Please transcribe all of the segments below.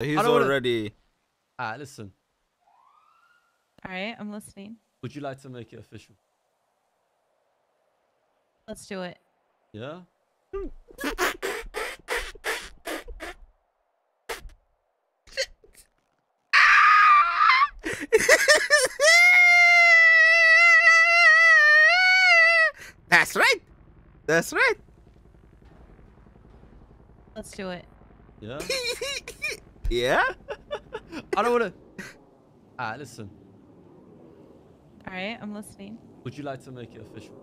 He's I wanna- already. Ah, listen. All right, I'm listening. Would you like to make it official? Let's do it. Yeah. That's right. That's right. Let's do it. Yeah. yeah. I don't want to. Ah, listen. All right, I'm listening. Would you like to make it official?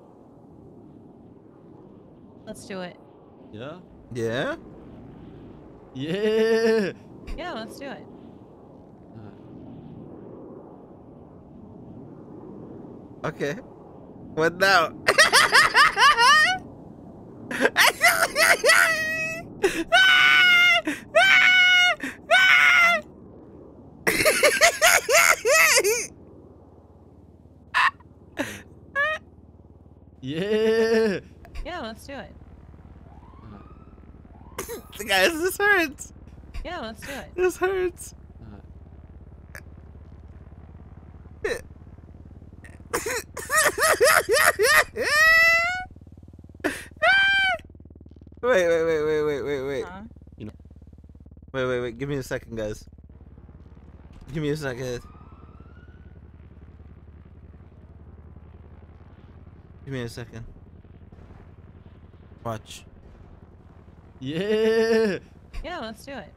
Let's do it. Yeah. Yeah. Yeah. Yeah, let's do it. Alright. Okay. What now? Yeah. Yeah, let's do it. Guys, this hurts. Yeah, let's do it. This hurts. Wait, wait, wait, wait, wait, wait, wait. Huh? Wait, wait, wait. Give me a second, guys. Give me a second. Give me a second. Watch. Yeah. Yeah, let's do it.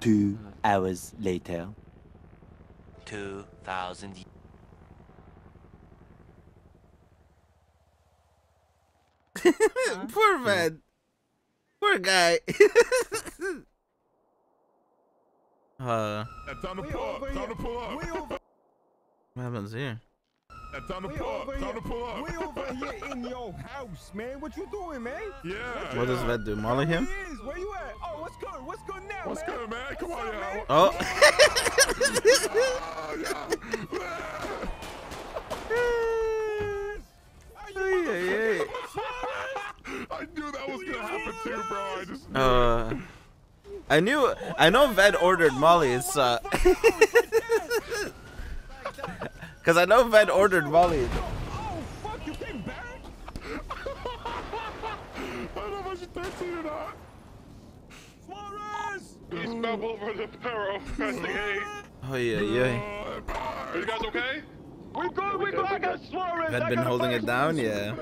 Two hours later. 2,000 Poor man. Poor guy. uh, Yeah, time to We pull up. over Time here. to pull up. What happens here? Yeah, time to we pull over up. Time here. to pull up. We over here in your house, man. What you doing, man? Yeah. What does yeah. that do? Molly him? Where he is? Where you at? Oh, what's good? What's good now, What's man? good, man? Come What's on, up, yeah. man? Oh. Are you Ay, ay, ay. I knew that was gonna happen too, bro. I just. Uh, I knew. I know Ved ordered Molly's. Uh, Cause I know Ved ordered Molly's. Oh, fuck, you came back? I don't know if I should text you or not. Suarez! He stumbled over the barrel at the gate. Oh yeah, yeah. Are you guys okay? We good, we good. I got Suarez. Ved I been holding it down, yeah.